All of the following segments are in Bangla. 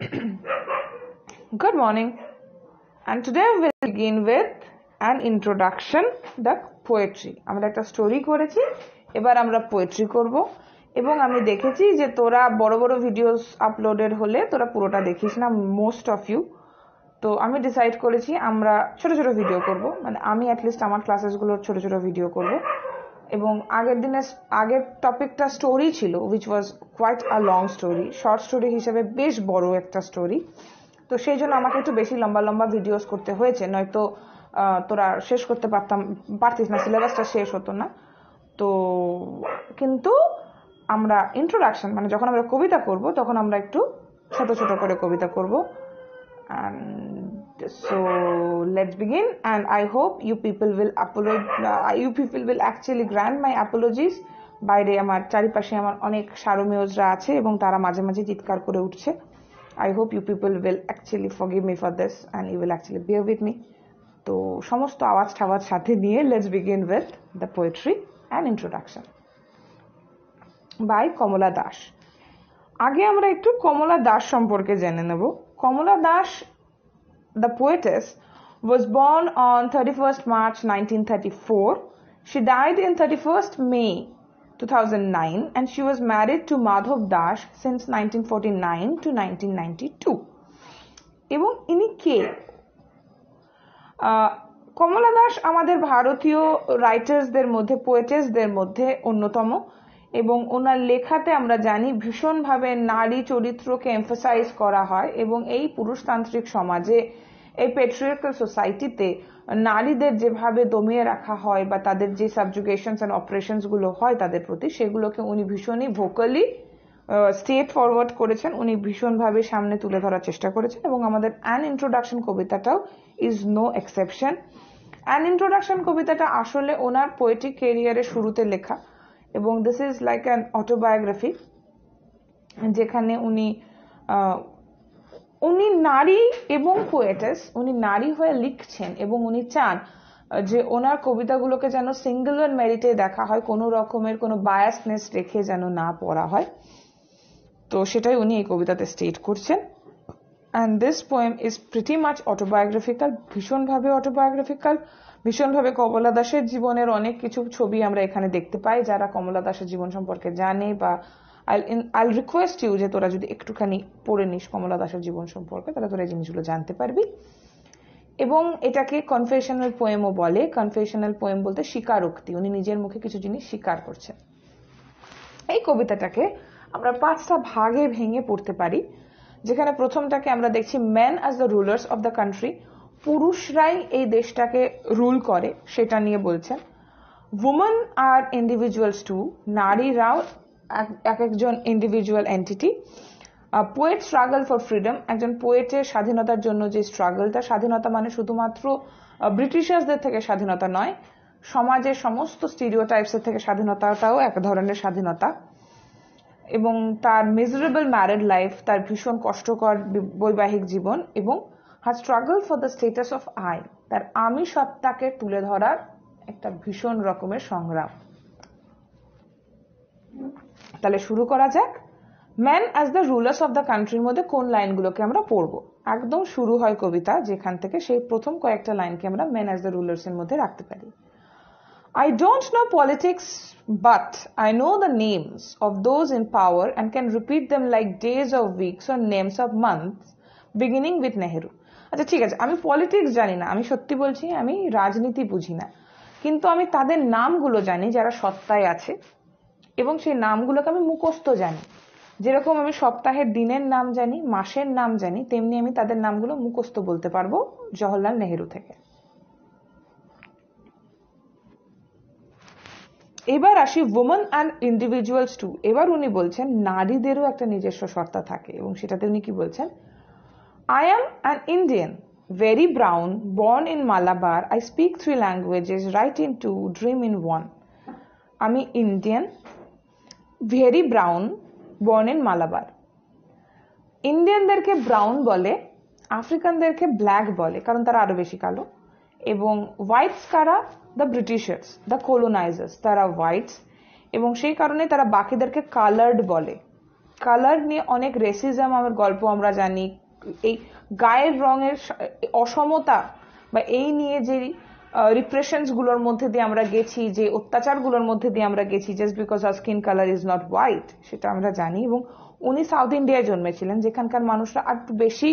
Good morning. And today we'll begin with an introduction, the poetry. আমরা একটা স্টোরি করেছি এবার আমরা পোয়েট্রি করব এবং আমি দেখেছি যে তোরা বড় বড় ভিডিওস আপলোডেড হলে তোরা পুরোটা দেখিস না মোস্ট অফ ইউ তো আমি ডিসাইড করেছি আমরা ছোট ছোট ভিডিও করব মানে আমি অ্যাটলিস্ট আমার ক্লাসেসগুলোর ছোট ছোট ভিডিও করব এবং আগের দিনের আগের টপিকটা স্টোরি ছিল which was quite a long story short story হিসেবে বেশ বড় একটা স্টোরি তো সেই জন্য আমাকে একটু বেশি লম্বা লম্বা ভিডিওস করতে হয়েছে, নয়তো তোরা শেষ করতে পারতাম, পারতিস না সিলেবাসটা শেষ হতো না। তো কিন্তু আমরা ইন্ট্রোডাকশন মানে যখন আমরা কবিতা করব, তখন আমরা একটু ছোট ছোট করে কবিতা করব। And so let's begin and i hope you people will apologize uh, you people will actually grant my apologies. বাইরে আমার চারিপাশে আমার অনেক সারমেয়জরা আছে এবং তারা মাঝে মাঝে চিৎকার করে উঠছে। I hope you people will actually forgive me for this and you will actually bear with me তো সমস্ত আওয়াজ ঠাওয়াজ সাথে নিয়ে let's begin with the poetry and introduction by Kamala Das. আগে আমরা একটু কমলা দাস সম্পর্কে জেনে নেব। কমলা Das the poetess was born on 31st March 1934. She died in 31st May 2009 and she was married to Madhav Dash since 1949 to 1992. এবং ইনি কে কমলা দাস আমাদের ভারতীয় রাইটার্সদের মধ্যে পোয়েটেসদের মধ্যে অন্যতম এবং ওনার লেখাতে আমরা জানি ভীষণভাবে নারী চরিত্রকে এমফাসাইজ করা হয় এবং এই পুরুষতান্ত্রিক সমাজে, এই পেট্রিয়ার্কাল সোসাইটিতে নারীদের যেভাবে দমিয়ে রাখা হয় বা তাদের যে সাবজুগেশন অ্যান্ড অপারেশনসগুলো হয় তাদের প্রতি, সেগুলোকে উনি ভীষণই ভোকালি স্টেট ফরওয়ার্ড করেছেন। উনি ভীষণভাবে সামনে তুলে ধরার চেষ্টা করেছেন এবং আমাদের an introduction কবিতাটাও is no exception an introduction কবিতাটা আসলে ওনার পোয়েটিক কেরিয়ারের শুরুতে লেখা। এবং this is like an autobiography যেখানে উনি উনি নারী এবং পোয়েটাস উনি নারী হয়ে লিখছেন এবং উনি চান যে ওনার কবিতাগুলোকে যেন সিঙ্গুলার মেরিটে দেখা হয়, কোনো রকমের কোনো বায়াসনেস রেখে যেন না পড়া হয়। তো সেটাই উনি এই কবিতাতে স্টেট করছেন। And this poem is pretty much autobiographical ভীষণভাবে অটোবায়োগ্রাফিক্যাল ভীষণভাবে কমলা দাসের জীবনের অনেক কিছু ছবি আমরা এখানে দেখতে পাই, যারা কমলা দাসের জীবন সম্পর্কে জানে বা আইল রিকোয়েস্ট ইউ যে তোরা যদি একটুখানি পড়ে নিস কমলা দাসের জীবন সম্পর্কে, তাহলে তোরা এই জিনিসগুলো জানতে পারবি। এবং এটাকে কনফেশনাল পোয়েমও বলে কনফেশনাল পোয়েম বলতে স্বীকারোক্তি, উনি নিজের মুখে কিছু জিনিস স্বীকার করছেন। এই কবিতাটাকে আমরা পাঁচটা ভাগে ভেঙে পড়তে পারি। যেখানে প্রথমটাকে আমরা দেখছি man as the rulers of the country পুরুষরাই এই দেশটাকে রুল করে, সেটা নিয়ে বলছেন। উমেন আর ইন্ডিভিজুয়ালস টু নারীরাও এক একজন individual entity poet struggle for freedom একজন পোয়েটের স্বাধীনতার জন্য যে স্ট্রাগলটা স্বাধীনতা মানে শুধুমাত্র ব্রিটিশার্সদের থেকে স্বাধীনতা নয়, সমাজের সমস্ত স্টিরিও স্টিরিওটাইপসের থেকে স্বাধীনতাটাও এক ধরনের স্বাধীনতা। এবং তার মিজারেবল ম্যারিড লাইফ তার ভীষণ কষ্টকর বৈবাহিক জীবন এবং her struggle for the status of I তার আমি সত্তাকে তুলে ধরার একটা ভীষণ রকমের সংগ্রাম। তাহলে শুরু করা যাক। Man as the rulers of the কান্ট্রির মধ্যে কোন লাইনগুলোকে আমরা পড়ব? একদম শুরু হয় কবিতা, যেখান থেকে সেই প্রথম কয়েকটা লাইনকে আমরা ম্যান অ্যাজ দ্য রুলার্স এর মধ্যে রাখতে পারি। I don't know politics, but I know the names of those in power and can repeat them like days of weeks or names of months, beginning with Nehru. আচ্ছা ঠিক আছে আমি পলিটিক্স জানি না আমি সত্যি বলছি আমি রাজনীতি বুঝি না। কিন্তু আমি তাদের নামগুলো জানি যারা সত্তায় আছে এবং সেই নামগুলোকে আমি মুখস্থ জানি। যেরকম আমি সপ্তাহের দিনের নাম জানি মাসের নাম জানি তেমনি আমি তাদের নামগুলো মুখস্থ বলতে পারব জওহরলাল নেহেরু থেকে। এবার আসি উমেন অ্যান্ড ইন্ডিভিজুয়ালস টু এবার উনি বলছেন, নারীদেরও একটা নিজস্ব সত্তা থাকে এবং সেটাতে উনি কি বলছেন? I am an Indian very brown born in Malabar I speak three languages write in two dream in one আমি Indian very brown born in Malabar ইন্ডিয়ানদেরকে brown বলে আফ্রিকানদেরকে ব্ল্যাক বলে, কারণ তারা আরও বেশি কালো। এবং হোয়াইটস কারা? দ্য ব্রিটিশার্স দ্য কোলোনাইজার্স তারা হোয়াইটস এবং সেই কারণে তারা বাকিদেরকে কালার্ড বলে। কালার নিয়ে অনেক রেসিজম আমার গল্প আমরা জানি। এই গায়ের রঙের অসমতা বা এই নিয়ে যে রিপ্রেশনসগুলোর মধ্যে দিয়ে আমরা গেছি, যে অত্যাচারগুলোর মধ্যে দিয়ে আমরা গেছি just because our skin colour is not white সেটা আমরা জানি। এবং উনি সাউথ ইন্ডিয়ায় জন্মেছিলেন, যেখানকার মানুষরা একটু বেশি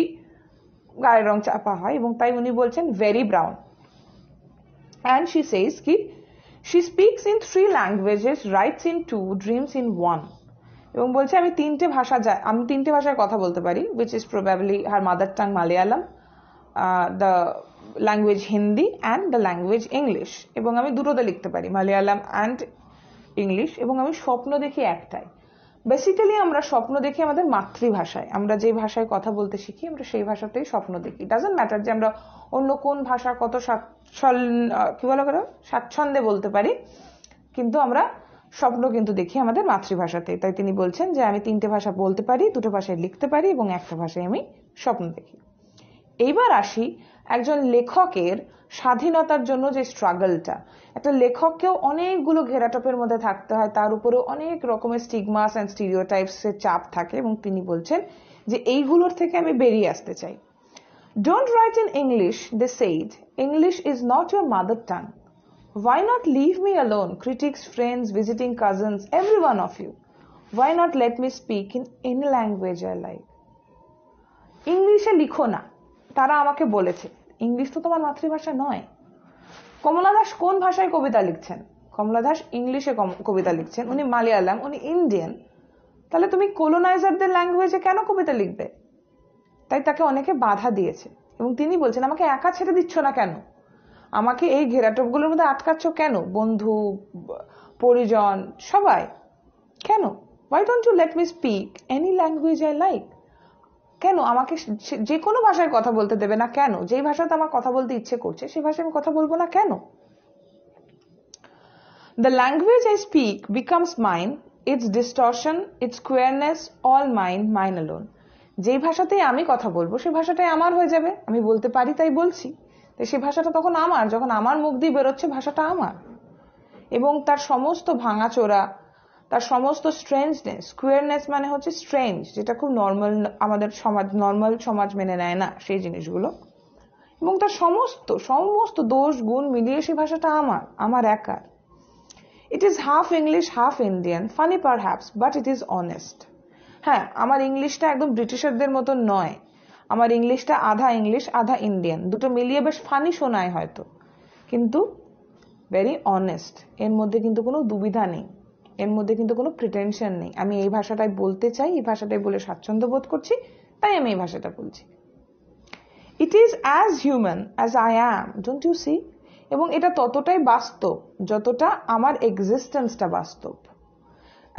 গায়ের রং চাপা হয় এবং তাই উনি বলছেন very brown and she says কি she speaks in three languages writes in two dreams in one এবং বলছে, আমি তিনটে ভাষা আমি তিনটে ভাষায় কথা বলতে পারি which is probably her mother tongue Malayalam the language Hindi and the language English এবং আমি দুটোতে লিখতে পারি মালয়ালম অ্যান্ড ইংলিশ এবং আমি স্বপ্ন দেখি একটাই বেসিক্যালি আমরা স্বপ্ন দেখি আমাদের মাতৃভাষায়। আমরা যে ভাষায় কথা বলতে শিখি, আমরা সেই ভাষাতেই স্বপ্ন দেখি। ডাজেন্ট ম্যাটার যে আমরা অন্য কোন ভাষা কত কি বলা করে স্বাচ্ছন্দ্যে বলতে পারি। কিন্তু আমরা স্বপ্ন কিন্তু দেখি আমাদের মাতৃভাষাতে তাই তিনি বলছেন যে, আমি তিনটে ভাষা বলতে পারি, দুটো ভাষায় লিখতে পারি এবং একটা ভাষায় আমি স্বপ্ন দেখি। এইবার আসি একজন লেখকের স্বাধীনতার জন্য যে স্ট্রাগলটা একটা লেখককেও অনেকগুলো ঘেরাটপের মধ্যে থাকতে হয় তার উপরেও অনেক রকমের স্টিগমাস অ্যান্ড স্টিরিওটাইপস এর চাপ থাকে এবং তিনি বলছেন যে এইগুলোর থেকে আমি বেরিয়ে আসতে চাই। Don't write in English they said English is not your mother tongue Why not leave me alone, critics, friends, visiting cousins, every one of you? Why not let me speak in any language I like? ইংলিশে লিখো না তারা আমাকে বলেছে। ইংলিশ তো তোমার মাতৃভাষা নয়। কমলা দাস কোন ভাষায় কবিতা লিখছেন? কমলা দাস ইংলিশে কবিতা লিখছেন। উনি মালয়ালাম, উনি ইন্ডিয়ান। তাহলে তুমি কোলোনাইজারদের ল্যাঙ্গুয়েজে কেন কবিতা লিখবে? তাই তাকে অনেকে বাধা দিয়েছে। এবং তিনি বলছেন, আমাকে একা ছেড়ে দিচ্ছ না কেন? আমাকে এই ঘেরাটোপগুলোর মধ্যে আটকাচ্ছ কেন? বন্ধু, পরিজন, সবাই? কেন? Why don't you let me speak any language I like কেন আমাকে যে কোনো ভাষায় কথা বলতে দেবে না কেন? যেই ভাষাতে আমার কথা বলতে ইচ্ছে করছে সেই ভাষায় আমি কথা বলব না কেন? The language I speak becomes mine its distortion its squareness all mine mine alone যেই ভাষাতেই আমি কথা বলব সেই ভাষাটাই আমার হয়ে যাবে। আমি বলতে পারি, তাই বলছি। তো সেই ভাষাটা তখন আমার, যখন আমার মুখ দিয়ে বেরোচ্ছে, ভাষাটা আমার। এবং তার সমস্ত ভাঙাচোরা তার সমস্ত স্ট্রেঞ্জনেস স্কোয়ারনেস মানে হচ্ছে স্ট্রেঞ্জ যেটা খুব নর্মাল আমাদের সমাজ নর্মাল সমাজ মেনে নেয় না সেই জিনিসগুলো। এবং তার সমস্ত সমস্ত দোষ, গুণ মিলিয়ে সেই ভাষাটা আমার আমার একার। It is half English half Indian funny perhaps but it is honest হ্যাঁ আমার ইংলিশটা একদম ব্রিটিশারদের মতো নয়। আমার ইংলিশটা আধা ইংলিশ আধা ইন্ডিয়ান দুটো মিলিয়ে বেশ ফানি শোনায় হয়তো। কিন্তু ভেরি অনেস্ট এর মধ্যে কিন্তু কোনো দুবিধা নেই। এর মধ্যে কিন্তু কোনো প্রিটেনশন নেই। আমি এই ভাষাটাই বলতে চাই, এই ভাষাটাই বলে স্বাচ্ছন্দ্য বোধ করছি, তাই আমি এই ভাষাটা বলছি। It is as human as I am don't you see এবং এটা ততটাই বাস্তব যতটা আমার এক্সিস্টেন্সটা বাস্তব।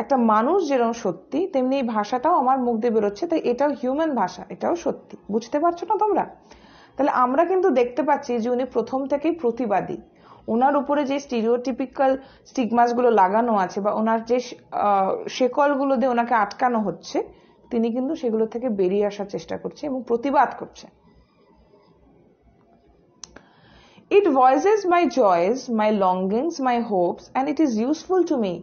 একটা মানুষ যেরকম সত্যি, তেমনি এই ভাষাটাও আমার মুখ দিয়ে বেরোচ্ছে, তাই এটাও হিউম্যান ভাষা, এটাও সত্যি। বুঝতে পারছ না তোমরা? তাহলে আমরা কিন্তু দেখতে পাচ্ছি যে উনি প্রথম থেকেই প্রতিবাদী। ওনার উপরে যে স্টিরিওটিপিক্যাল স্টিগমাসগুলো লাগানো আছে বা ওনার যে শেকলগুলো দিয়ে ওনাকে আটকানো হচ্ছে তিনি কিন্তু সেগুলো থেকে বেরিয়ে আসার চেষ্টা করছে এবং প্রতিবাদ করছে It voices my joys, my longings, my hopes, and it is useful to me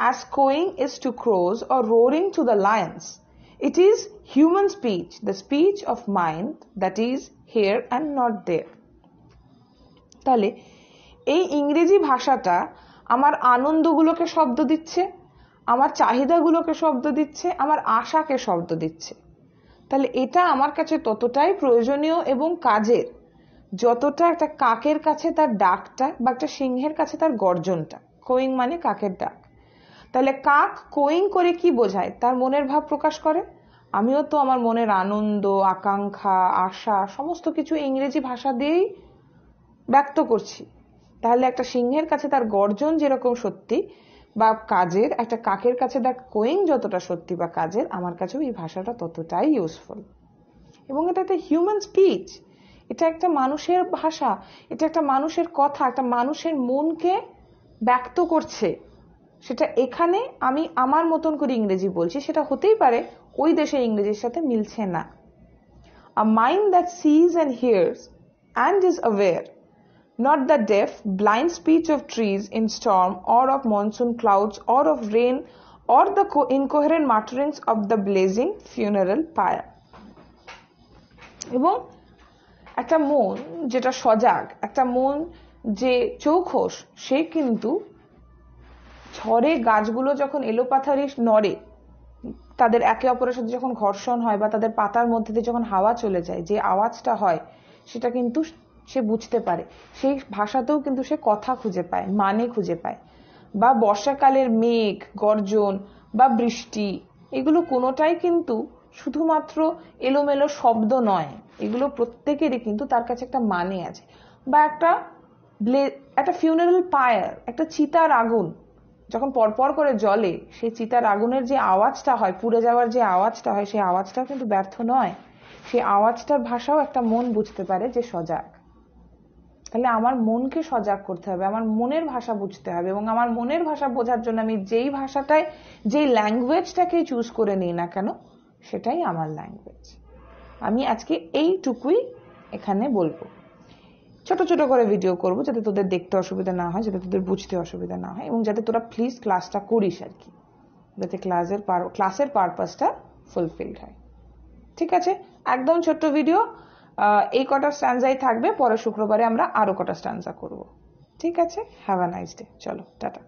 as cooing is to crows or roaring to the lions. It is human speech, the speech of mind that is here and not there. তাহলে এই ইংরেজি ভাষাটা আমার আনন্দগুলোকে শব্দ দিচ্ছে, আমার চাহিদাগুলোকে শব্দ দিচ্ছে, আমার আশাকে শব্দ দিচ্ছে। তাহলে এটা আমার কাছে ততটাই প্রয়োজনীয় এবং কাজের, যতটা একটা কাকের কাছে তার ডাকটা বা একটা সিংহের কাছে তার গর্জনটা। কোয়িং মানে কাকের ডাক। তাহলে কাক কোয়িং করে কি বোঝায়? তার মনের ভাব প্রকাশ করে। আমিও তো আমার মনের আনন্দ, আকাঙ্ক্ষা, আশা, সমস্ত কিছু ইংরেজি ভাষা দিয়েই ব্যক্ত করছি। তাহলে একটা সিংহের কাছে তার গর্জন যেরকম সত্যি, বা কাজের একটা কাকের কাছে তার কোয়িং যতটা সত্যি বা কাজের, আমার কাছেও এই ভাষাটা ততটাই ইউজফুল এবং এটা একটা হিউম্যান স্পিচ এটা একটা মানুষের ভাষা, এটা একটা মানুষের কথা, একটা মানুষের মনকে ব্যক্ত করছে। সেটা এখানে আমি আমার মতন করে ইংরেজি বলছি, সেটা হতেই পারে ওই দেশে ইংরেজির সাথে মিলছে না। A mind that sees and hears and is aware not the deaf, blind speech of trees in storm or of monsoon clouds or of rain or the co- incoherent mutterings of the blazing funeral pyre এবং একটা মন যেটা সজাগ একটা মন যে চৌখোস সে কিন্তু ঝড়ে গাছগুলো যখন এলোপাথারি নড়ে তাদের একে অপরের সাথে যখন ঘর্ষণ হয় বা তাদের পাতার মধ্যে যখন হাওয়া চলে যায় যে আওয়াজটা হয় সেটা কিন্তু সে বুঝতে পারে। সেই ভাষাতেও কিন্তু সে কথা খুঁজে পায় মানে খুঁজে পায়। বা বর্ষাকালের মেঘ, গর্জন বা বৃষ্টি, এগুলো কোনোটাই কিন্তু শুধুমাত্র এলোমেলো শব্দ নয়। এগুলো প্রত্যেকেরই কিন্তু তার কাছে একটা মানে আছে। বা একটা একটা ফিউনারাল পায়ার একটা চিতার আগুন। যখন পরপর করে জলে সেই চিতার আগুনের যে আওয়াজটা হয়, পুড়ে যাওয়ার যে আওয়াজটা হয়, সেই আওয়াজটাও কিন্তু ব্যর্থ নয়। সেই আওয়াজটার ভাষাও একটা মন বুঝতে পারে যে সজাগ। তাহলে আমার মনকে সজাগ করতে হবে, আমার মনের ভাষা বুঝতে হবে এবং আমার মনের ভাষা বোঝার জন্য আমি যেই ভাষাটায় যেই ল্যাঙ্গুয়েজটাকে চুজ করে নিই না কেন, সেটাই আমার ল্যাঙ্গুয়েজ আমি আজকে এইটুকুই এখানে বলব। ছোট ছোট করে ভিডিও করব যাতে তোদের দেখতে অসুবিধা না হয়, যাতে তোদের বুঝতে অসুবিধা না হয় এবং যাতে তোরা প্লিজ ক্লাসটা করিস আর কি, যাতে ক্লাসের ক্লাসের পারপাসটা ফুলফিলড হয়। ঠিক আছে? একদম ছোট্ট ভিডিও এই কটা স্ট্যান্ডাই থাকবে, পরের শুক্রবারে আমরা আরও কটা স্ট্যান্ডা করব। ঠিক আছে? হ্যাভ আ নাইস ডে চলো, টাটা।